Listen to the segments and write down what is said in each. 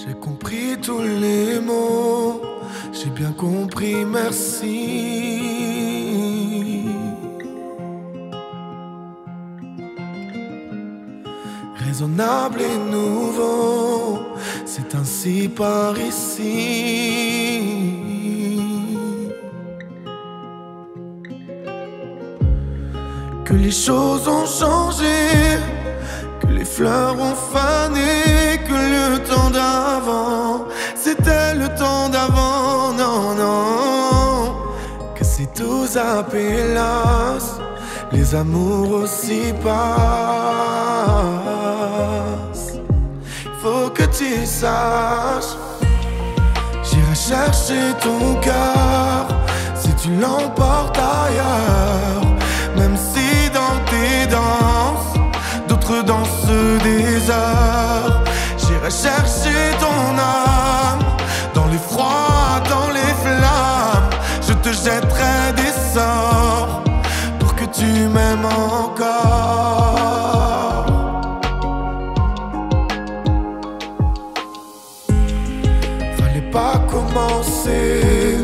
J'ai compris tous les mots, j'ai bien compris, merci. Raisonnable et nouveau, c'est ainsi par ici. Que les choses ont changé, que les fleurs ont fané, temps d'avant, c'était le temps d'avant, non, non. Que c'est tout zappé, les amours aussi passent. Faut que tu saches, j'irai chercher ton cœur si tu l'emportes ailleurs, même si dans tes danses, d'autres dansent des heures. Chercher ton âme dans les froids, dans les flammes. Je te jetterai des sorts pour que tu m'aimes encore. Fallait pas commencer,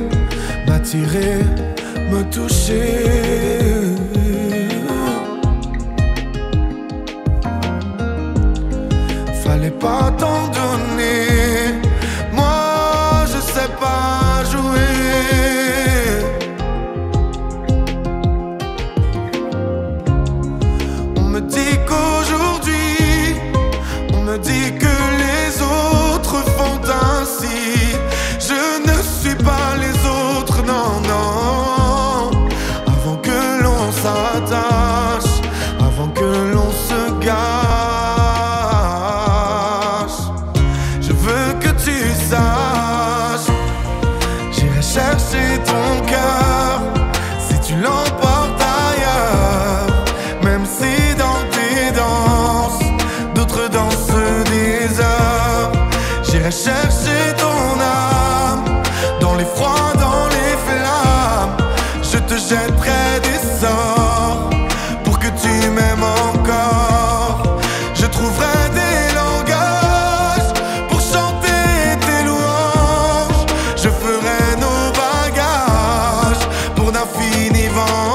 m'attirer, me toucher. Fallait pas melody chercher ton âme. Dans les froids, dans les flammes Je te jetterai des sorts Pour que tu m'aimes encore. Je trouverai des langages Pour chanter tes louanges. Je ferai nos bagages Pour d'infini vent